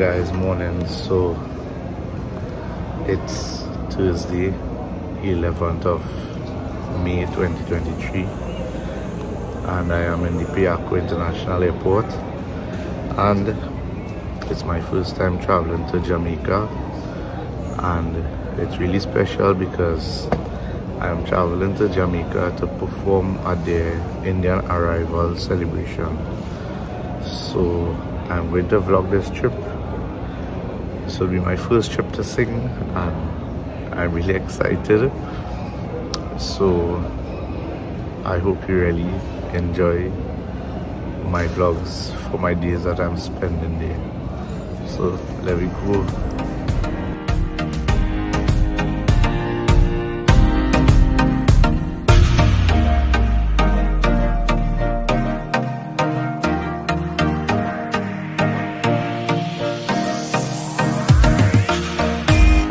Guys morning so it's Thursday, 11th of May 2023, and I am in the Piarco International Airport. And it's my first time traveling to Jamaica, and it's really special because I'm traveling to Jamaica to perform at the Indian arrival celebration. So I'm going to vlog this trip. This will be my first trip to sing and I'm really excited. So I hope you really enjoy my vlogs for my days that I'm spending there. So let me go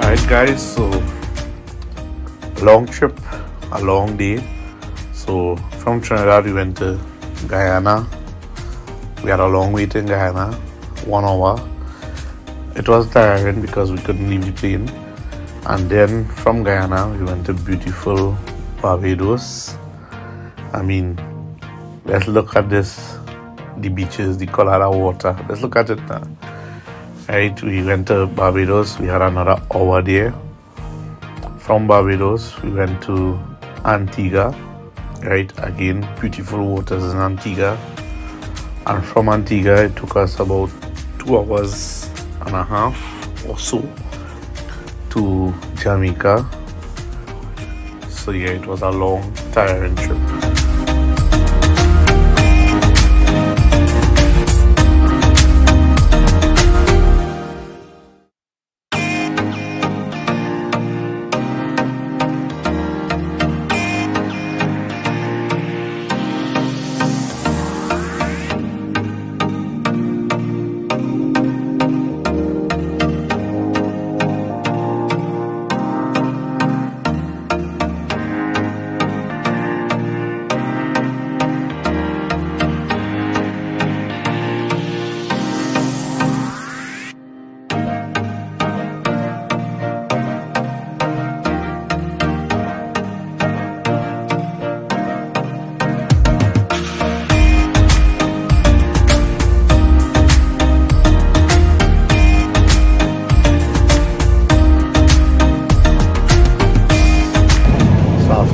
Alright guys, so long trip, a long day. So from Trinidad we went to Guyana. We had a long wait in Guyana, one hour. It was tiring because we couldn't leave the plane. And then from Guyana we went to beautiful Barbados. I mean, let's look at this, the beaches, the color of water. Let's look at it now right we went to barbados. We had another hour there. From barbados we went to antigua. Right again beautiful waters in antigua. And from antigua it took us about two hours and a half or so to jamaica. So yeah it was a long tiring trip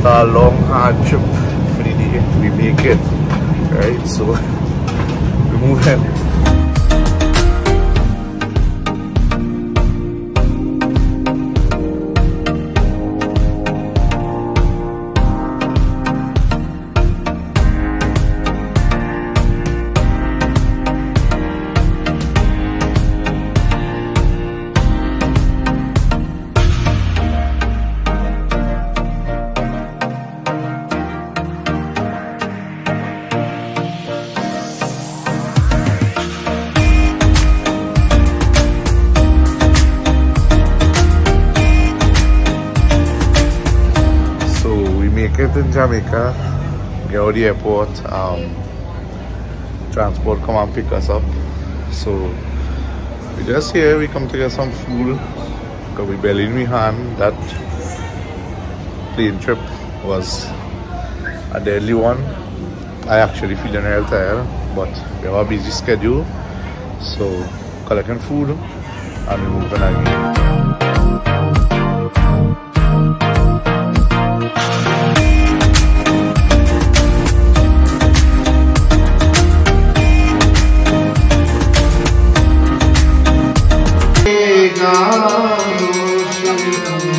after a long hard trip for the day, we make it. Right, so we move in Jamaica, get out the airport, um, transport come and pick us up. So we just here, we come to get some food because we barely in hand that plane trip was a deadly one. I actually feeling real tired, but we have a busy schedule. So collecting food and we moving again.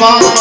fall.